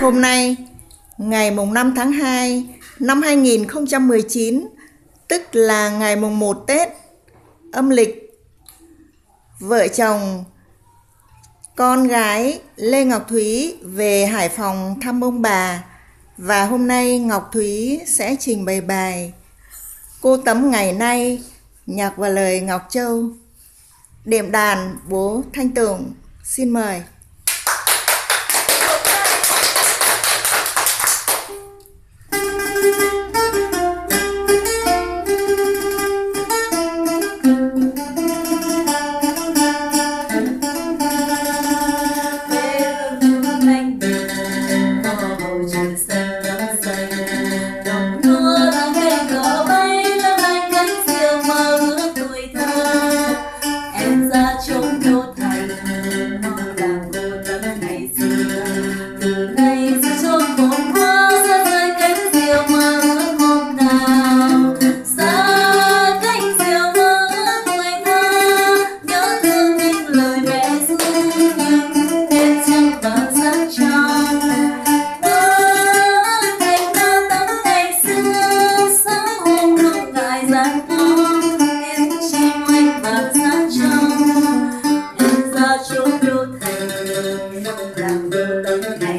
Hôm nay, ngày mùng 5 tháng 2 năm 2019, tức là ngày mùng 1 Tết âm lịch, vợ chồng con gái Lê Ngọc Thúy về Hải Phòng thăm ông bà và hôm nay Ngọc Thúy sẽ trình bày bài Cô Tấm Ngày Nay, nhạc và lời Ngọc Châu. Điểm đàn bố Thanh Tùng, xin mời. and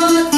good.